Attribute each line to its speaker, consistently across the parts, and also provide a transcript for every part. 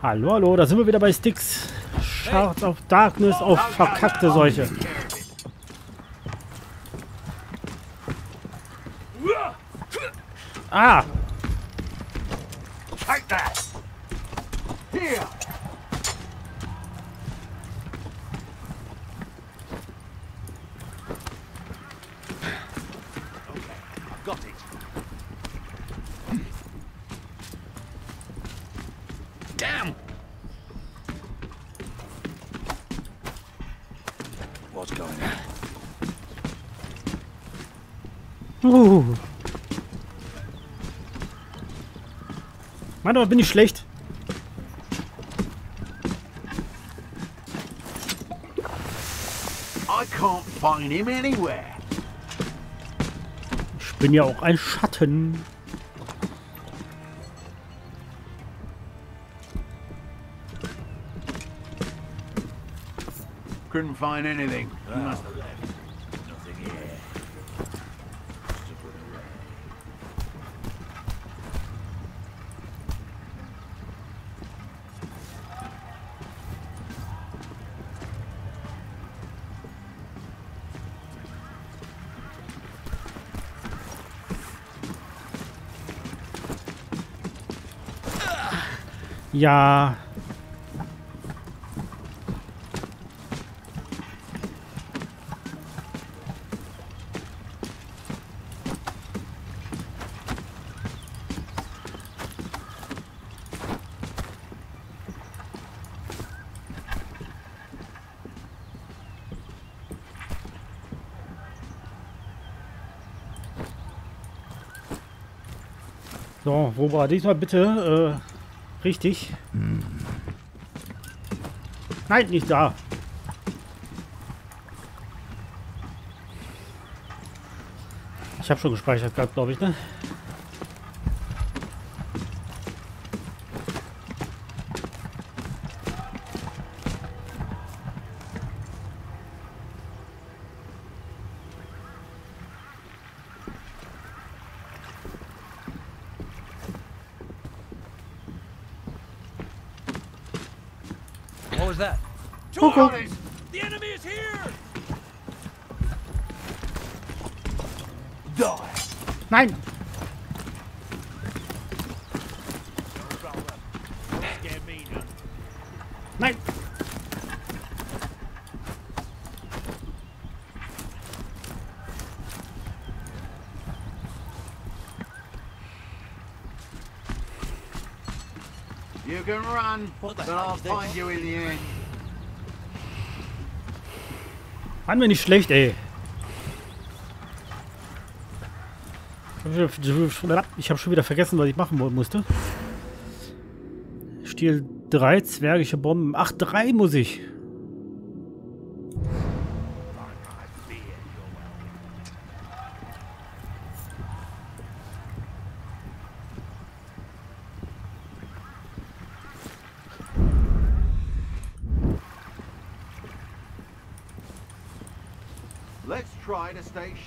Speaker 1: Hallo, hallo, da sind wir wieder bei Sticks. Schaut auf Darkness, auf verkackte Seuche. Ah!
Speaker 2: Take that! Here! Okay, I've got it. Damn! What's going on?
Speaker 1: Uh. Mann, aber bin ich schlecht.
Speaker 2: I can't find him anywhere.
Speaker 1: Ich bin ja auch ein Schatten.
Speaker 2: Couldn't find anything. He
Speaker 1: Ja. So, wo war diesmal bitte? Äh, richtig. Nein, nicht da. Ich habe schon gespeichert gehabt, glaube ich, ne? Kuckuck.
Speaker 3: The enemy is here!
Speaker 2: Die!
Speaker 1: Nein!
Speaker 3: Scared.
Speaker 1: Nein!
Speaker 2: You can run, but I'll find you in the end.
Speaker 1: Waren wir nicht schlecht, ey. Ich habe schon wieder vergessen, was ich machen musste. Stiel 3, zwergische Bomben. Ach, 3 muss ich.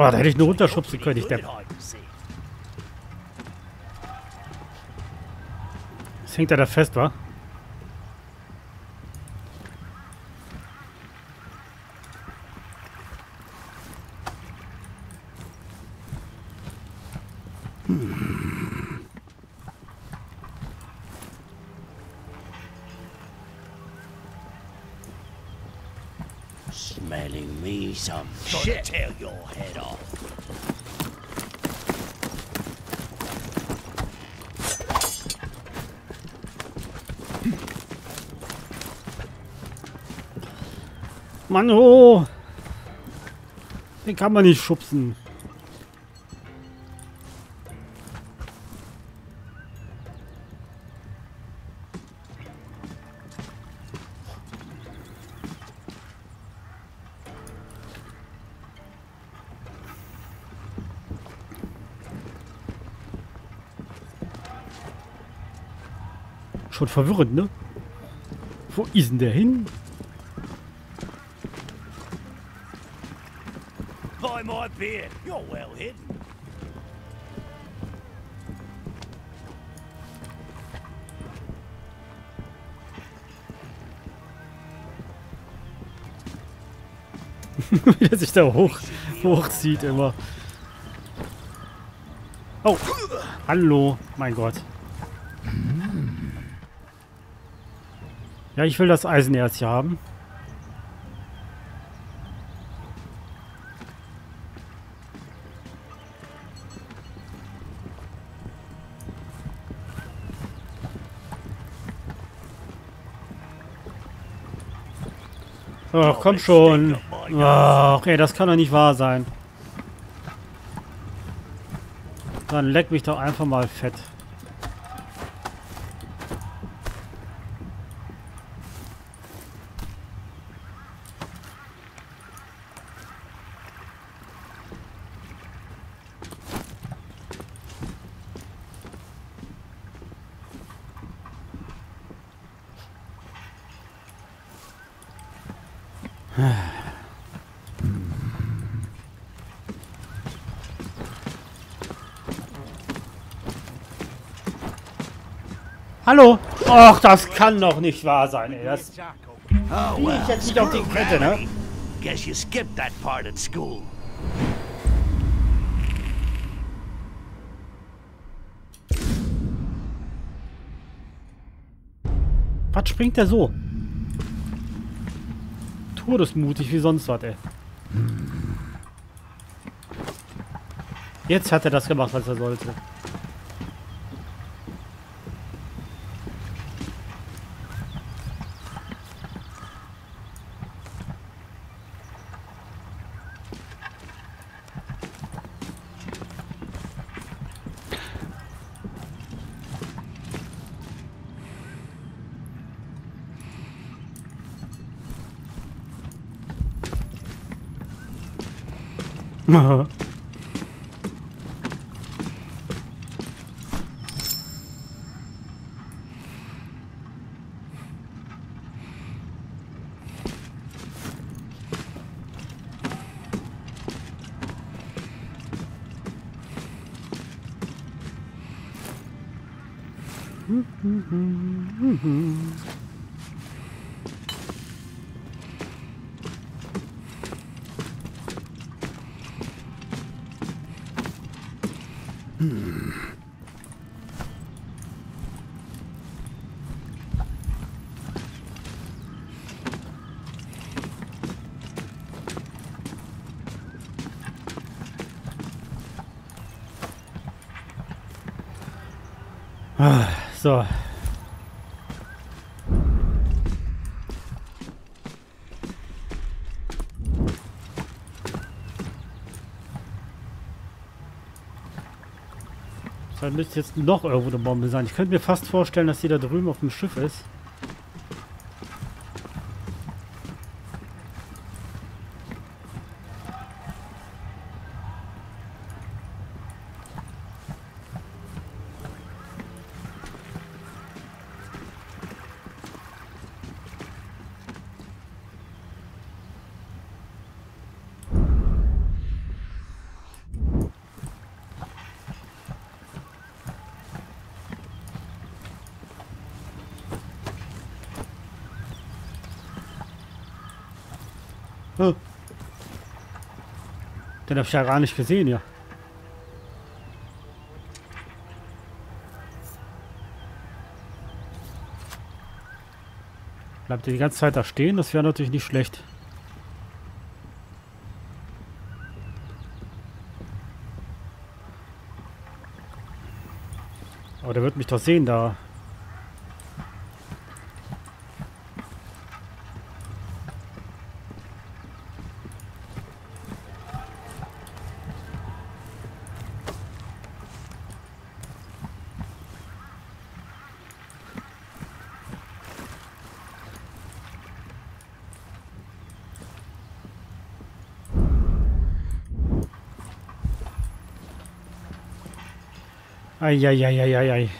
Speaker 1: Oh, da hätte ich nur runterschubsen können, ich Depp. Das hängt er da fest, wa? Mann, oh! Den kann man nicht schubsen. Schon verwirrend, ne? Wo ist denn der hin?
Speaker 4: Beard, you're well hidden.
Speaker 1: Wie er sich da hoch, hochzieht immer. Oh, hallo, mein Gott. Ja, ich will das Eisenerz hier haben. Ach, komm schon. Ach, ey, das kann doch nicht wahr sein. Dann leck mich doch einfach mal fett. Ach, das kann doch nicht wahr sein, ey. Das
Speaker 4: Oh
Speaker 1: krieg ich jetzt nicht auf die Kette, ne?
Speaker 4: Guess you skipped that part at school.
Speaker 1: Was springt der so? Todesmutig wie sonst was, ey. Jetzt hat er das gemacht, was er sollte. Ah, So. Da müsste jetzt noch irgendwo eine Bombe sein. Ich könnte mir fast vorstellen, dass die da drüben auf dem Schiff ist. Oh. Den habe ich ja gar nicht gesehen, ja. Bleibt ihr die ganze Zeit da stehen? Das wäre natürlich nicht schlecht. Aber der wird mich doch sehen da. Eieieiei.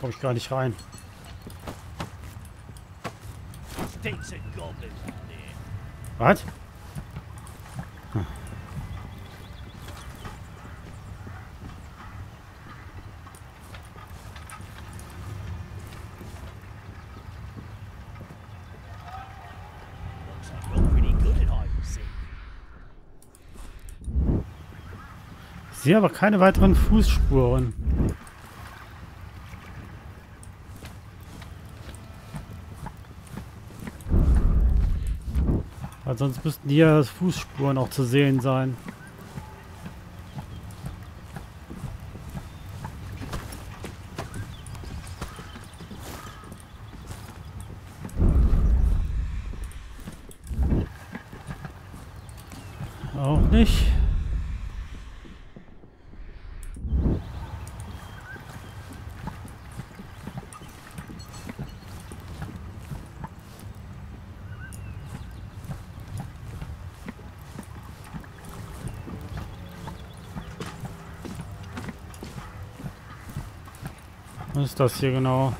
Speaker 1: Komme ich gar nicht rein. Was?
Speaker 4: Looks like you're pretty good at hide and seek.
Speaker 1: Ich sehe aber keine weiteren Fußspuren. Weil sonst müssten hier Fußspuren auch zu sehen sein. Auch nicht. Was ist das hier genau?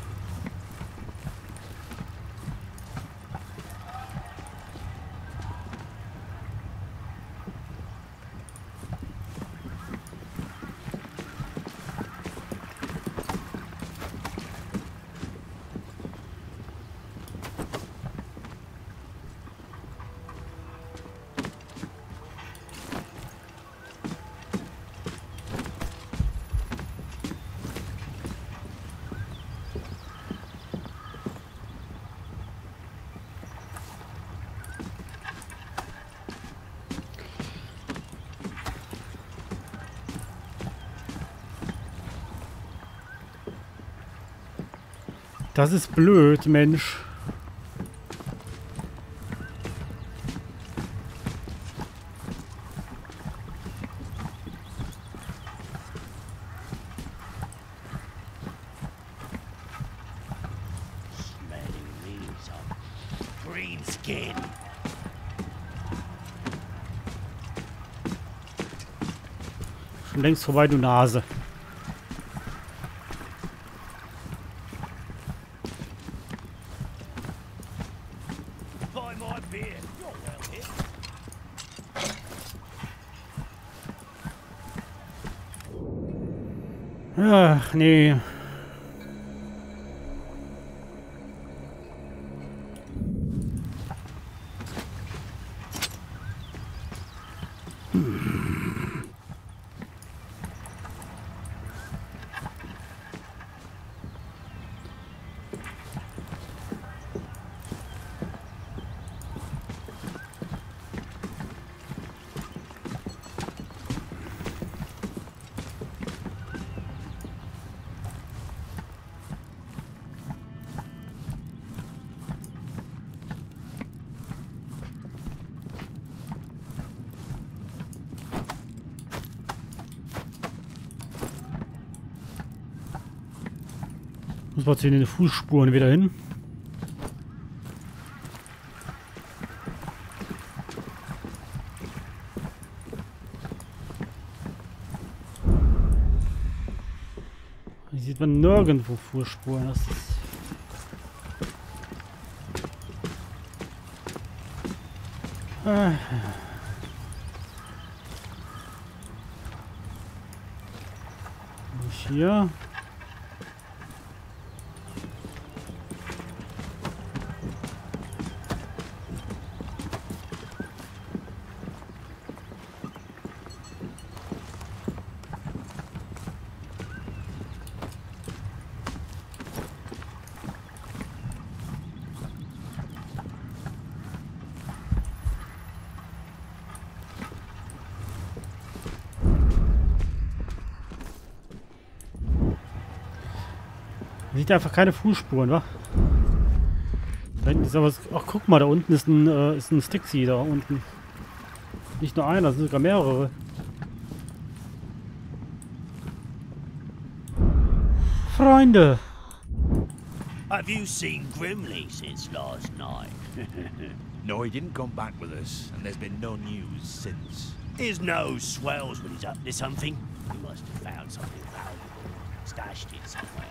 Speaker 1: Das ist blöd, Mensch. Schon längst vorbei, du Nase. Ach, man zu den Fußspuren wieder hin. Hier sieht man nirgendwo Fußspuren. Das ist Ah. Nicht hier. Sieht einfach keine Fußspuren, wa? Da hinten ist aber... Ach, guck mal, da unten ist ein, äh, ist ein Stixi da unten. Nicht nur einer, es sind sogar mehrere. Freunde.
Speaker 4: Have you seen Grimley since last night?
Speaker 2: No, he didn't come back with us, and there's been no news since.
Speaker 4: His nose swells when he's up to something. He must have found something valuable, stashed it somewhere,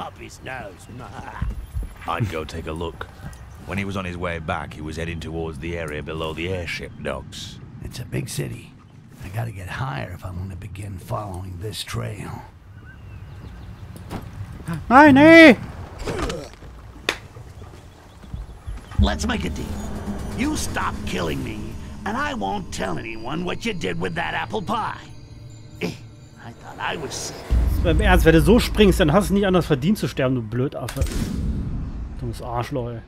Speaker 4: up his nose.
Speaker 2: I'd go take a look. When he was on his way back, he was heading towards the area below the airship docks.
Speaker 5: It's a big city. I gotta get higher if I want to begin following this trail.
Speaker 1: Nein, nee!
Speaker 4: Let's make a deal. You stop killing me, and I won't tell anyone what you did with that apple pie. Eh, I thought I was sick.
Speaker 1: Im Ernst, wenn du so springst, dann hast du nicht anders verdient zu sterben, du Blödaffe. Dummes Arschloch, ey.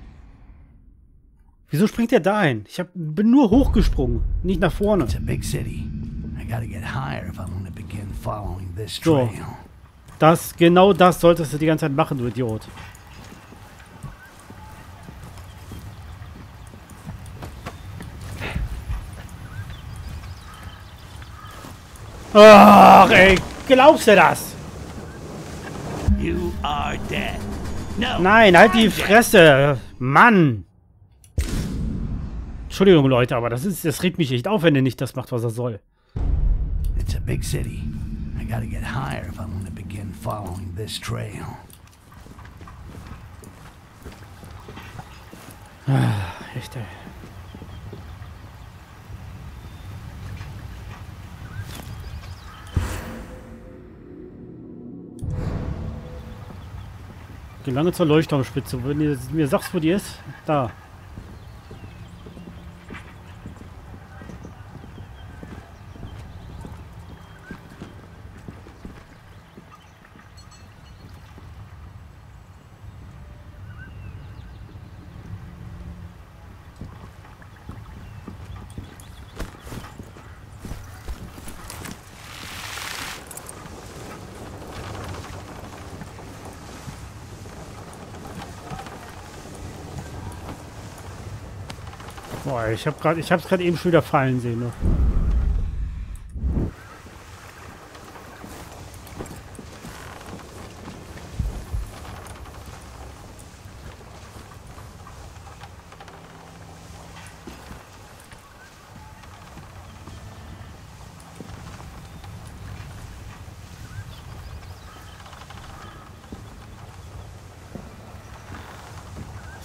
Speaker 1: Wieso springt der dahin? Ich hab, bin nur hochgesprungen, nicht nach vorne. So. Das, genau das solltest du die ganze Zeit machen, du Idiot. Ach, ey, glaubst du das?
Speaker 4: You are dead. No.
Speaker 1: Nein, halt die. Fresse. Mann. Entschuldigung, Leute, aber das ist, das regt mich echt auf, wenn er nicht das macht, was er soll.
Speaker 5: It's a big city. I gotta get higher if I want to begin following this trail.
Speaker 1: Echt, ey. Geh lange zur Leuchtturmspitze. Wenn du mir sagst, wo die ist, da. Ich habe gerade, ich habe es gerade eben schon wieder fallen sehen. Ne?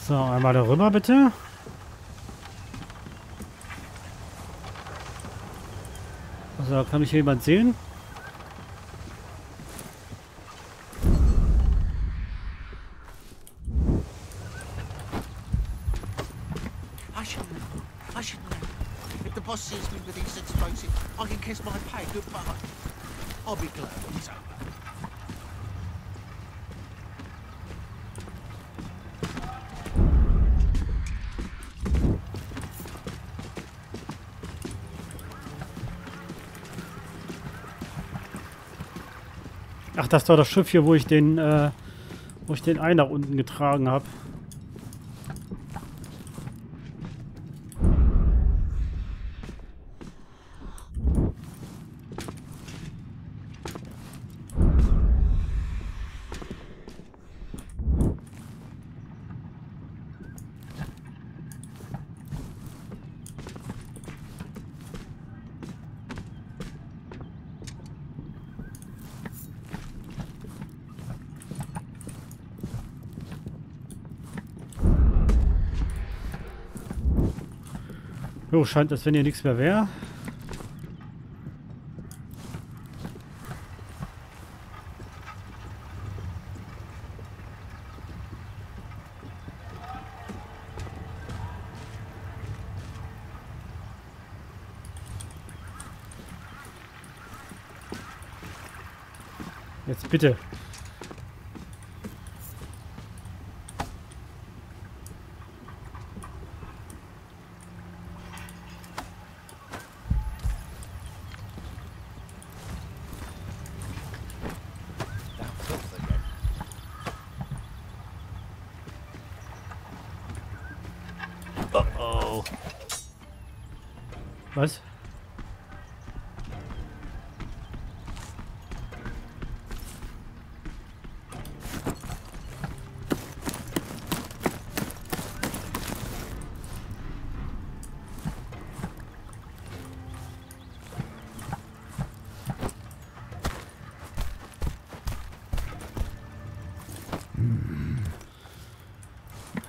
Speaker 1: So, einmal darüber bitte. Also, kann mich jemand sehen?
Speaker 6: I shouldn't have. I shouldn't have. If the boss sees me with these explosives, I can kiss my pay goodbye. I'll be glad when it's over.
Speaker 1: Ach, das war das Schiff hier, wo ich den, äh, wo ich den Ei nach unten getragen habe. Jo, scheint, als wenn hier nichts mehr wäre. Jetzt bitte. Was?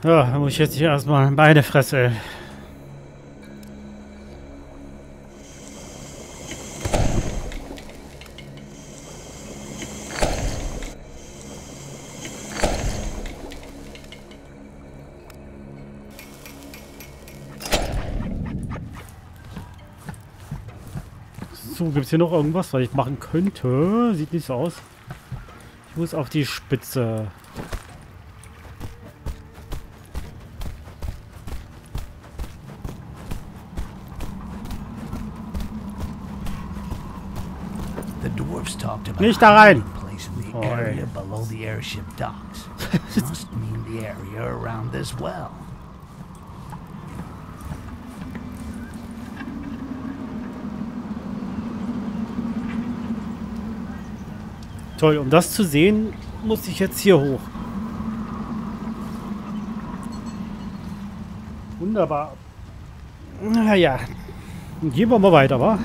Speaker 1: Ja, da muss ich jetzt hier erstmal meine Fresse. So, gibt es hier noch irgendwas, was ich machen könnte? Sieht nicht so aus. Ich muss auf die Spitze. Nicht da rein. Oh, ey.
Speaker 5: below the airship docks. Must mean the area around this well.
Speaker 1: Toll, um das zu sehen, muss ich jetzt hier hoch. Wunderbar. Naja, gehen wir mal weiter, wa?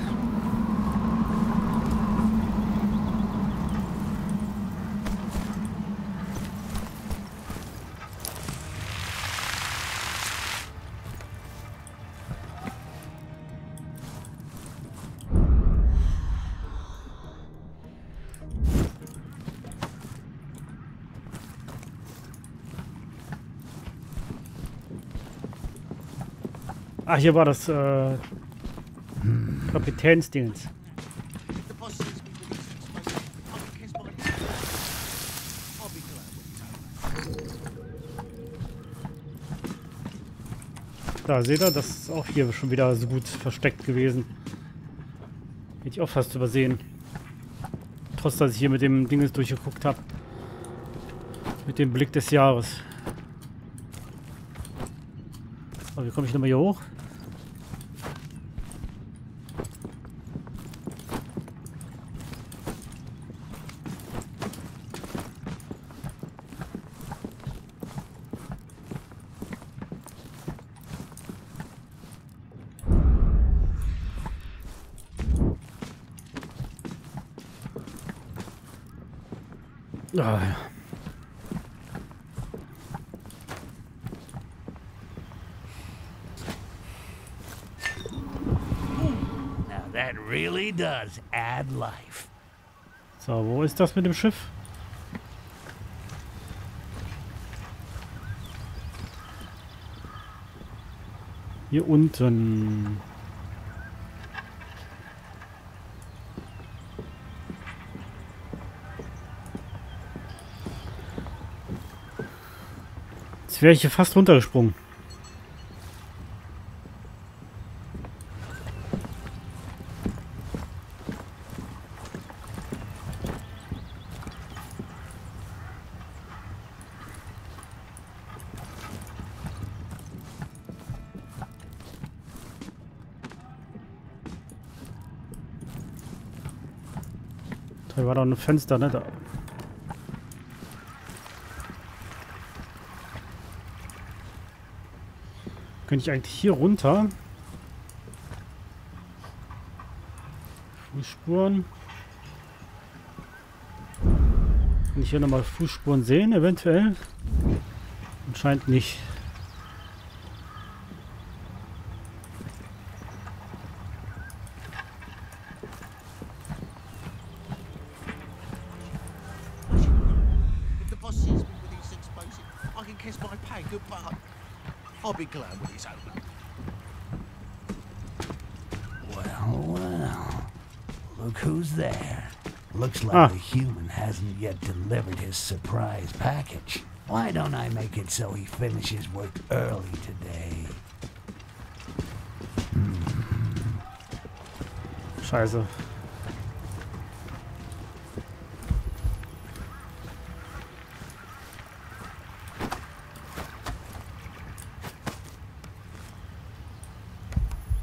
Speaker 6: I'll be glad when it's over.
Speaker 1: Da, seht ihr, das ist auch hier schon wieder so gut versteckt gewesen. Hätte ich auch fast übersehen. Trotz, dass ich hier mit dem Dinges durchgeguckt habe. Mit dem Blick des Jahres. So, wie komme ich nochmal hier hoch? Ah,
Speaker 5: that really does add life.
Speaker 1: So, wo ist das mit dem Schiff? Hier unten. Wäre ich hier fast runtergesprungen. Da war doch ein Fenster, ne? Da. Könnte ich eigentlich hier runter? Fußspuren. Kann ich hier nochmal Fußspuren sehen, eventuell? Anscheinend nicht.
Speaker 5: Looks like
Speaker 1: Ah.
Speaker 5: the human hasn't yet delivered his surprise package. Why don't I make it so he finishes work early today?
Speaker 1: Scheiße.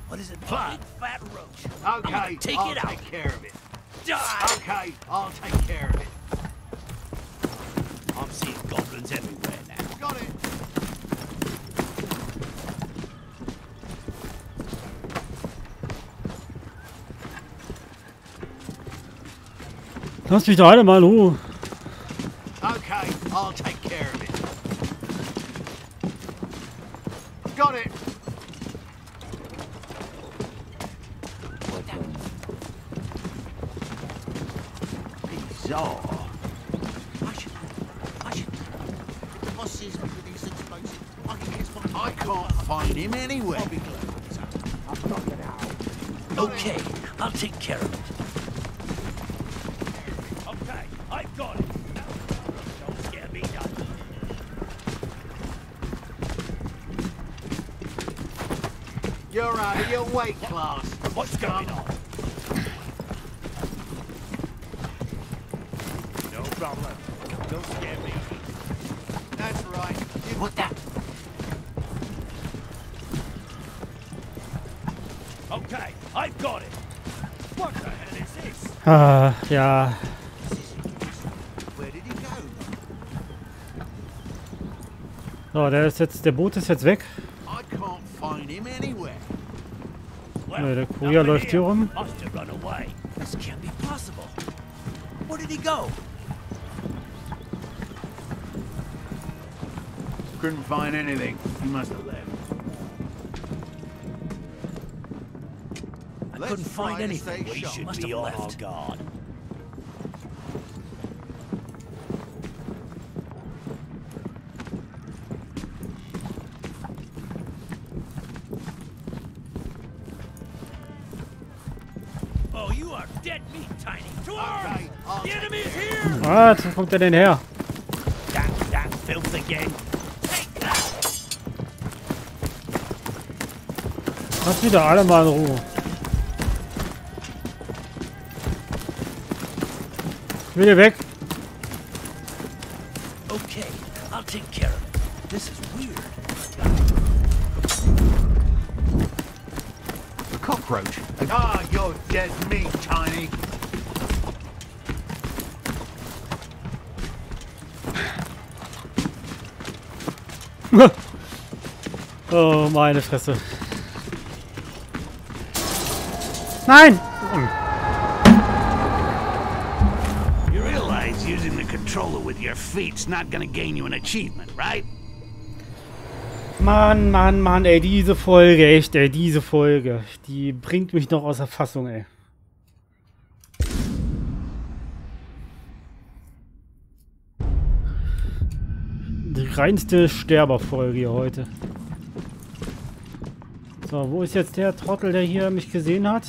Speaker 5: What
Speaker 4: is it? Big fat roach. I'm
Speaker 6: Okay,
Speaker 4: gonna take
Speaker 6: I'll
Speaker 4: it out.
Speaker 6: take care of it.
Speaker 4: Die!
Speaker 6: Okay, I'll take care of it.
Speaker 4: I'm seeing goblins everywhere now.
Speaker 6: Got it.
Speaker 1: Lass mich doch alle mal in Ruhe.
Speaker 6: Okay, I'll take care of it.
Speaker 4: Okay, I've got it. Don't scare me none.
Speaker 6: You're out of your weight class.
Speaker 4: What's going on?
Speaker 1: Ah, ja. So, der ist jetzt, der Boot ist jetzt weg. Ja, der
Speaker 4: nothing
Speaker 1: läuft hier rum.
Speaker 6: Couldn't find anything. He must have
Speaker 4: couldn't find anything. We should
Speaker 6: Must
Speaker 4: be
Speaker 6: have
Speaker 4: on
Speaker 6: left.
Speaker 4: our guard. Oh, you are dead meat, Tiny. To arms! The
Speaker 6: take
Speaker 4: enemy is
Speaker 6: care
Speaker 4: here!
Speaker 1: Ah, wo kommt er denn her?
Speaker 4: That, that filth again.
Speaker 1: Lass doch alle mal in Ruhe. Ich will hier weg.
Speaker 4: Okay, I'll take care of it. This is weird.
Speaker 6: A cockroach. Ah, you're dead meat, Tiny.
Speaker 1: Oh, meine Fresse. Nein!
Speaker 7: Controller with your feet's not gonna gain you an achievement, right?
Speaker 1: Mann, Mann, Mann, ey, diese Folge, echt, ey, diese Folge. Die bringt mich noch aus der Fassung, ey. Die reinste Sterberfolge hier heute. So, wo ist jetzt der Trottel, der hier mich gesehen hat?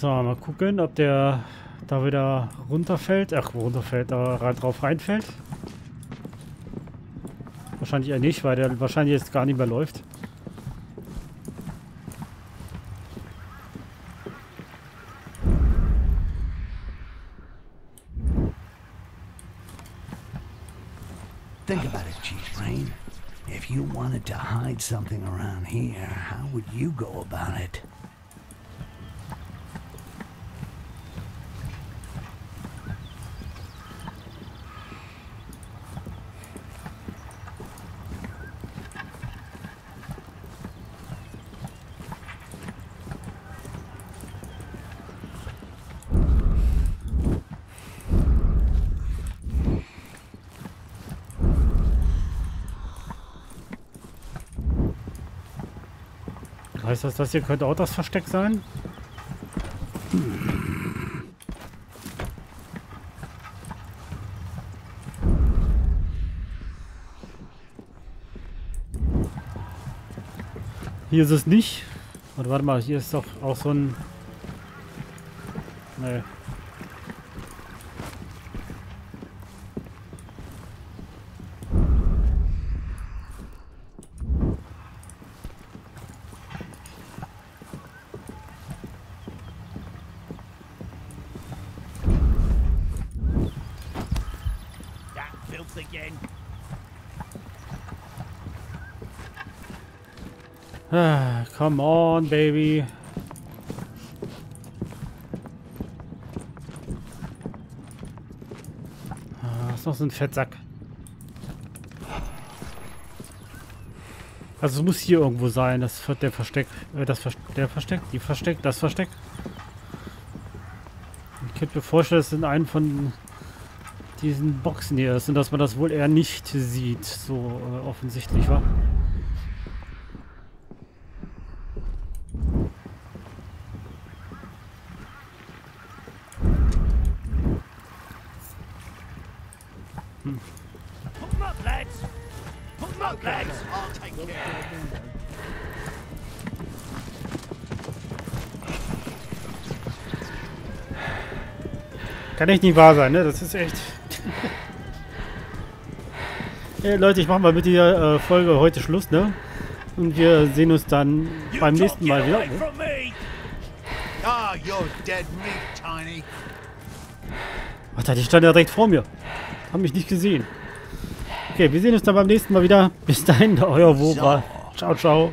Speaker 1: So, mal gucken, ob der da wieder runterfällt. Ach, runterfällt, da drauf reinfällt. Wahrscheinlich eher nicht, weil der wahrscheinlich jetzt gar nicht mehr läuft.
Speaker 5: Think about Chief Rain. If you wanted to hide something around here, how would you go about it?
Speaker 1: Heißt das, das hier könnte auch das Versteck sein? Hier ist es nicht. Warte, warte mal, hier ist doch auch so ein... Nee.
Speaker 3: That filth again.
Speaker 1: Ah, come on, baby. Ah, ist noch so ein Fettsack. Also es muss hier irgendwo sein, das Ver- der Versteck, äh, das Versteck, der Versteck, die Versteck, das Versteck. Ich könnte mir vorstellen, dass in einem von diesen Boxen hier ist und dass man das wohl eher nicht sieht, so äh, offensichtlich, war. Kann echt nicht wahr sein, ne? Das ist echt. hey, Leute, ich mache mal mit der äh, Folge heute Schluss, ne? Und wir sehen uns dann
Speaker 3: You
Speaker 1: beim nächsten Mal wieder.
Speaker 3: me.
Speaker 6: Ah, you're dead meat, Tiny.
Speaker 1: Alter, die stand ja direkt vor mir. Haben mich nicht gesehen. Okay, wir sehen uns dann beim nächsten Mal wieder. Bis dahin, euer Wobra. Ciao, ciao.